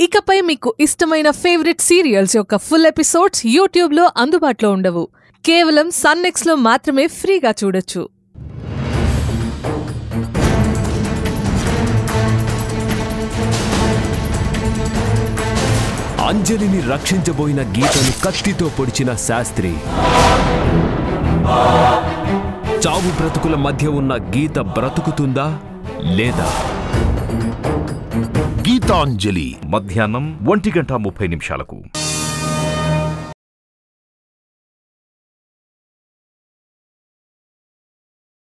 ఇకపై మీకు ఇష్టమైన ఫేవరెట్ సీరియల్స్ యొక్క ఫుల్ ఎపిసోడ్స్ యూట్యూబ్లో అందుబాటులో ఉండవు. కేవలం సన్నెక్స్లో మాత్రమే ఫ్రీగా చూడొచ్చు. అంజలిని రక్షించబోయిన గీతను కత్తితో పొడిచిన శాస్త్రి. చావు బ్రతుకుల మధ్య ఉన్న గీత బ్రతుకుతుందా లేదా? గీతాంజలి. మధ్యాహ్నం ఒంటి గంట ముప్పై నిమిషాలకు.